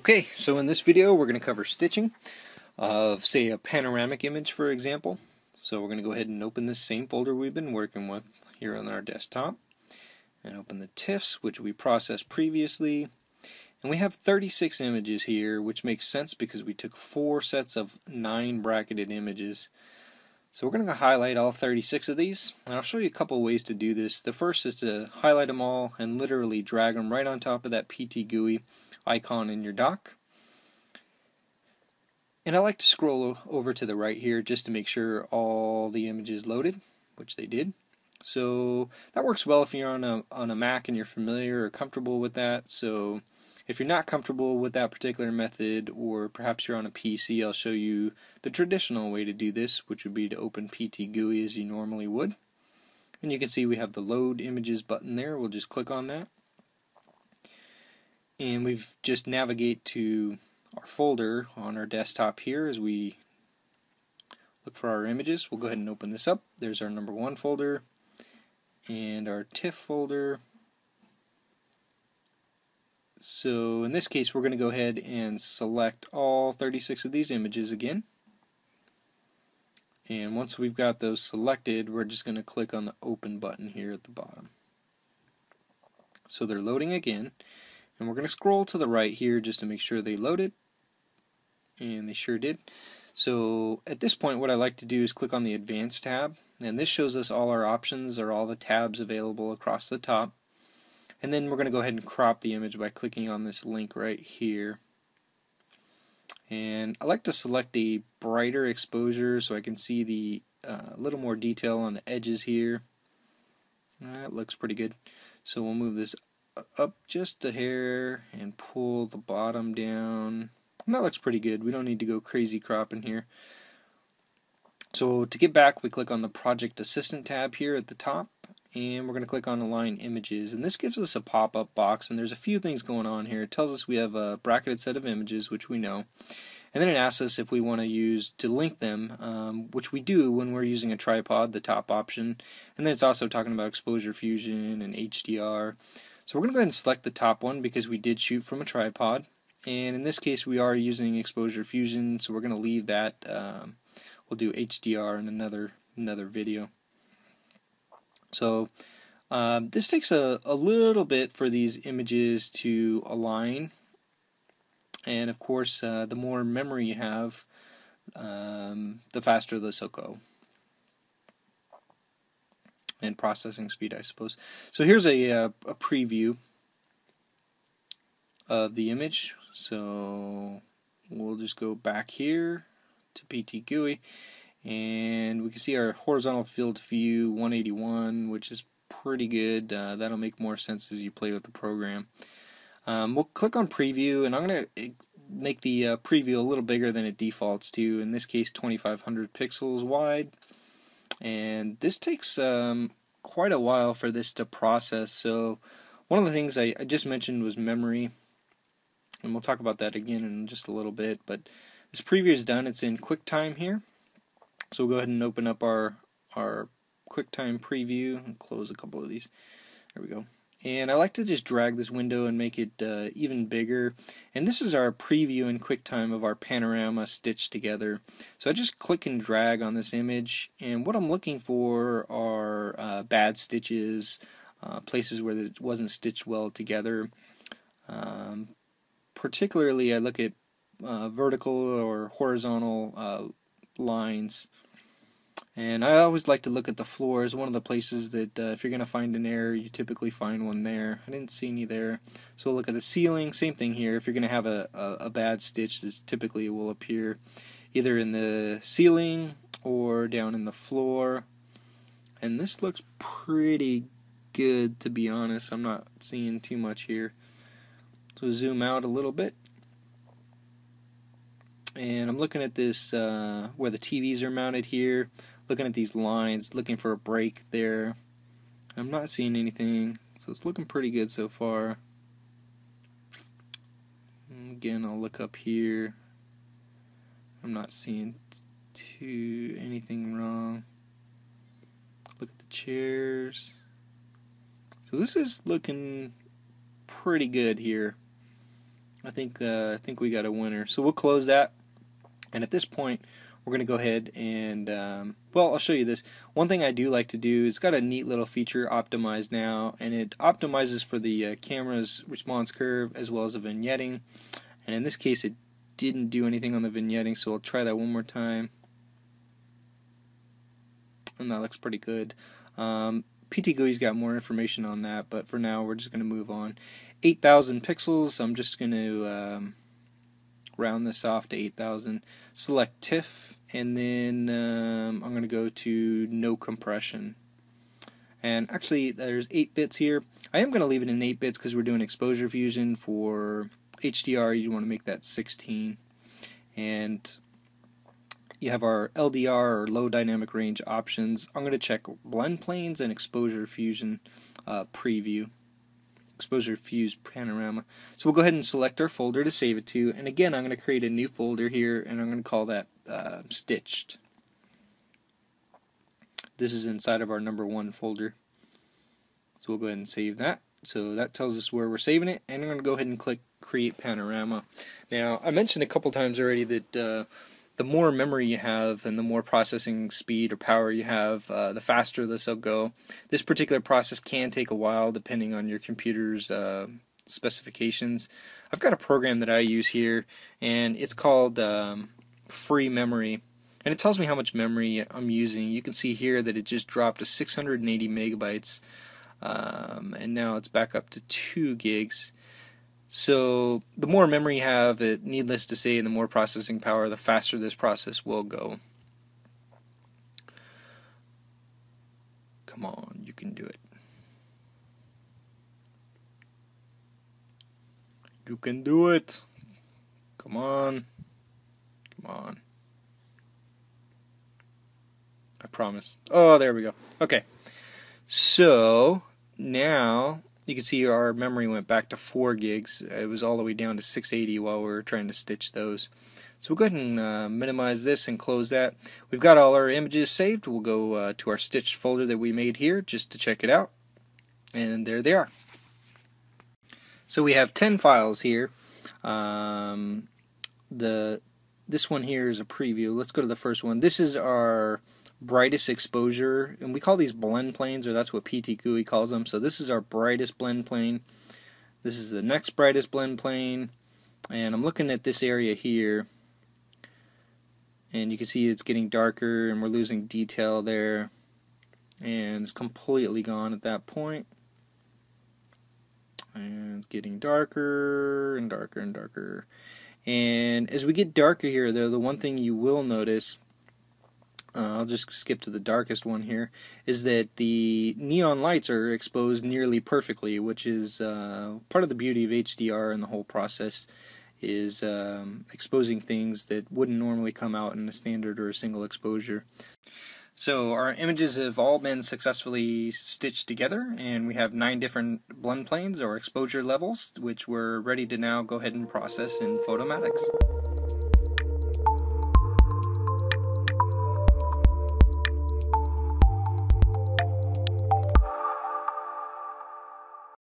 Okay, so in this video we're going to cover stitching of, say, a panoramic image, for example. So we're going to go ahead and open this same folder we've been working with here on our desktop and open the TIFFs, which we processed previously. And we have 36 images here, which makes sense because we took four sets of nine bracketed images. So we're going to highlight all 36 of these, and I'll show you a couple ways to do this. The first is to highlight them all and literally drag them right on top of that PTGui icon in your dock. And I like to scroll over to the right here just to make sure all the images loaded, which they did. So that works well if you're on a on a Mac and you're familiar or comfortable with that. So if you're not comfortable with that particular method, or perhaps you're on a PC, I'll show you the traditional way to do this, which would be to open PTGui as you normally would. And you can see we have the load images button there. We'll just click on that and we've just navigate to our folder on our desktop here as we look for our images. We'll go ahead and open this up. There's our number one folder and our TIFF folder. So in this case we're going to go ahead and select all 36 of these images again. And once we've got those selected, we're just going to click on the open button here at the bottom. So they're loading again. And we're going to scroll to the right here just to make sure they loaded. And they sure did. So at this point what I like to do is click on the Advanced tab. And this shows us all our options or all the tabs available across the top. And then we're going to go ahead and crop the image by clicking on this link right here. And I like to select a brighter exposure so I can see the uh, little more detail on the edges here. That looks pretty good. So we'll move this up just a hair and pull the bottom down. And that looks pretty good. We don't need to go crazy cropping here. So to get back, we click on the Project Assistant tab here at the top, and we're going to click on Align Images. And this gives us a pop-up box, and there's a few things going on here. It tells us we have a bracketed set of images, which we know. And then it asks us if we want to use to link them, um, which we do when we're using a tripod, the top option. And then it's also talking about exposure fusion and HDR. So we're going to go ahead and select the top one because we did shoot from a tripod. And in this case we are using exposure fusion, so we're going to leave that. Um, we'll do HDR in another another video. So um, this takes a, a little bit for these images to align. And of course, uh, the more memory you have, um, the faster this will go and processing speed, I suppose. So here's a, uh, a preview of the image. So we'll just go back here to PTGui and we can see our horizontal field view 181 which is pretty good. Uh, that'll make more sense as you play with the program. Um, we'll click on preview and I'm going to eh, make the uh, preview a little bigger than it defaults to, in this case 2500 pixels wide and this takes um, quite a while for this to process. So one of the things I, I, just mentioned was memory, and we'll talk about that again in just a little bit. But this preview is done. It's in QuickTime here, so we'll go ahead and open up our our QuickTime preview and close a couple of these. There we go. And I like to just drag this window and make it uh, even bigger. And this is our preview in QuickTime of our panorama stitched together. So I just click and drag on this image, and what I'm looking for are uh, bad stitches, uh, places where it wasn't stitched well together. Um, particularly, I look at uh, vertical or horizontal uh, lines and I always like to look at the floor as one of the places that uh, if you're going to find an error, you typically find one there. I didn't see any there. So look at the ceiling. Same thing here. If you're going to have a, a, a bad stitch, this typically will appear either in the ceiling or down in the floor. And this looks pretty good, to be honest. I'm not seeing too much here. So zoom out a little bit and I'm looking at this uh, where the TVs are mounted here looking at these lines, looking for a break there. I'm not seeing anything, so it's looking pretty good so far. Again, I'll look up here. I'm not seeing too anything wrong. Look at the chairs. So this is looking pretty good here. I think uh, I think we got a winner. So we'll close that. And at this point, we're going to go ahead and, um, well, I'll show you this. One thing I do like to do, it's got a neat little feature, Optimize Now, and it optimizes for the uh, camera's response curve as well as the vignetting. And in this case, it didn't do anything on the vignetting, so I'll try that one more time. And that looks pretty good. Um, PTGui's got more information on that, but for now we're just going to move on. 8,000 pixels, I'm just going to um, round this off to 8,000. Select TIFF, and then um, I'm going to go to no compression. And actually, there's 8 bits here. I am going to leave it in 8 bits because we're doing exposure fusion for HDR. You want to make that 16. And you have our LDR or low dynamic range options. I'm going to check blend planes and exposure fusion uh, preview. Exposure fuse panorama. So we'll go ahead and select our folder to save it to. And again, I'm going to create a new folder here and I'm going to call that uh, stitched. This is inside of our number one folder. So we'll go ahead and save that. So that tells us where we're saving it. And I'm going to go ahead and click create panorama. Now, I mentioned a couple times already that uh, the more memory you have and the more processing speed or power you have, uh, the faster this will go. This particular process can take a while depending on your computer's uh, specifications. I've got a program that I use here, and it's called um, Free Memory. And it tells me how much memory I'm using. You can see here that it just dropped to 680 megabytes, um, and now it's back up to 2 gigs. So the more memory you have, it needless to say, the more processing power, the faster this process will go. Come on, you can do it. You can do it. Come on. Come on. I promise. Oh, there we go. Okay. So now you can see our memory went back to 4 gigs. It was all the way down to 680 while we were trying to stitch those. So we'll go ahead and uh, minimize this and close that. We've got all our images saved. We'll go uh, to our stitched folder that we made here just to check it out. And there they are. So we have 10 files here. Um, the This one here is a preview. Let's go to the first one. This is our brightest exposure, and we call these blend planes, or that's what PT calls them. So this is our brightest blend plane. This is the next brightest blend plane, and I'm looking at this area here, and you can see it's getting darker, and we're losing detail there, and it's completely gone at that point. And it's getting darker and darker and darker. And as we get darker here, though, the one thing you will notice uh, I'll just skip to the darkest one here, is that the neon lights are exposed nearly perfectly, which is uh, part of the beauty of HDR and the whole process is um, exposing things that wouldn't normally come out in a standard or a single exposure. So our images have all been successfully stitched together and we have nine different blend planes or exposure levels which we're ready to now go ahead and process in Photomatix.